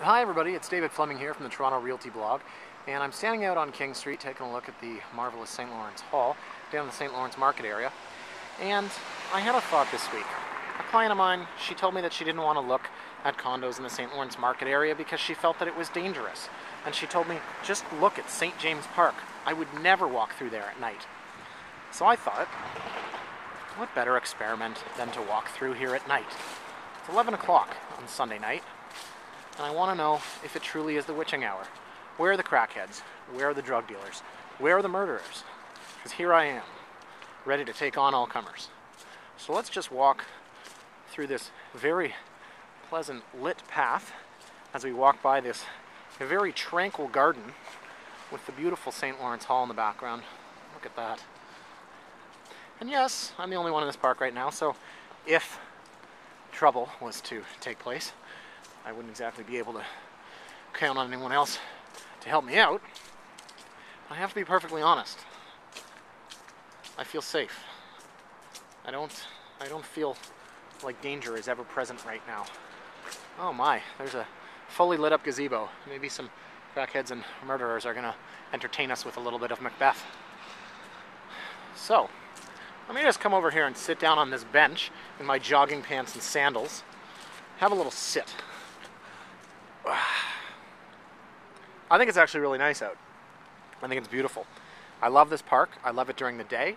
Hi everybody, it's David Fleming here from the Toronto Realty blog and I'm standing out on King Street taking a look at the marvelous St. Lawrence Hall down in the St. Lawrence Market area and I had a thought this week. A client of mine, she told me that she didn't want to look at condos in the St. Lawrence Market area because she felt that it was dangerous and she told me just look at St. James Park. I would never walk through there at night. So I thought, what better experiment than to walk through here at night? It's 11 o'clock on Sunday night and I want to know if it truly is the witching hour. Where are the crackheads? Where are the drug dealers? Where are the murderers? Because here I am, ready to take on all comers. So let's just walk through this very pleasant lit path as we walk by this very tranquil garden with the beautiful St. Lawrence Hall in the background. Look at that. And yes, I'm the only one in this park right now, so if trouble was to take place, I wouldn't exactly be able to count on anyone else to help me out. I have to be perfectly honest. I feel safe. I don't I don't feel like danger is ever present right now. Oh my, there's a fully lit up gazebo. Maybe some crackheads and murderers are gonna entertain us with a little bit of Macbeth. So, let me just come over here and sit down on this bench in my jogging pants and sandals. Have a little sit. I think it's actually really nice out. I think it's beautiful. I love this park. I love it during the day.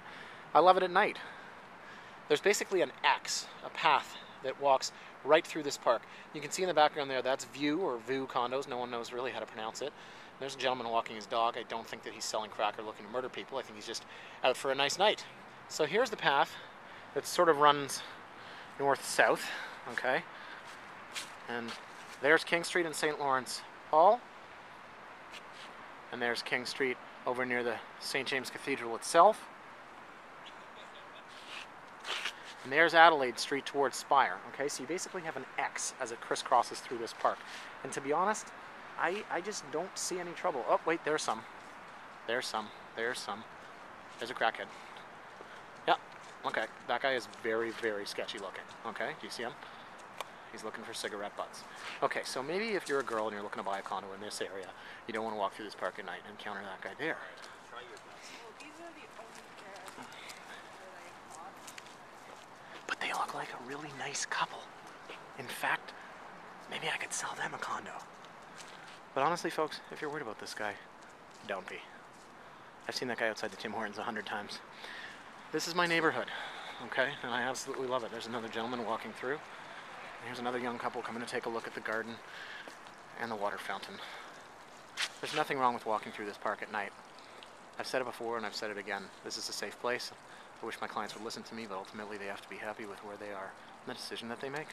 I love it at night. There's basically an X, a path that walks right through this park. You can see in the background there, that's View or View condos. No one knows really how to pronounce it. There's a gentleman walking his dog. I don't think that he's selling crack or looking to murder people. I think he's just out for a nice night. So here's the path that sort of runs north-south, okay? And there's King Street and St. Lawrence Hall. And there's King Street over near the St. James Cathedral itself. And there's Adelaide Street towards Spire. Okay, so you basically have an X as it crisscrosses through this park. And to be honest, I, I just don't see any trouble. Oh, wait, there's some. There's some. There's some. There's a crackhead. Yeah, okay. That guy is very, very sketchy looking. Okay, do you see him? He's looking for cigarette butts. Okay, so maybe if you're a girl and you're looking to buy a condo in this area, you don't want to walk through this park at night and encounter that guy there. But they look like a really nice couple. In fact, maybe I could sell them a condo. But honestly, folks, if you're worried about this guy, don't be. I've seen that guy outside the Tim Hortons a hundred times. This is my neighborhood, okay? And I absolutely love it. There's another gentleman walking through. Here's another young couple coming to take a look at the garden and the water fountain. There's nothing wrong with walking through this park at night. I've said it before and I've said it again. This is a safe place. I wish my clients would listen to me, but ultimately they have to be happy with where they are and the decision that they make.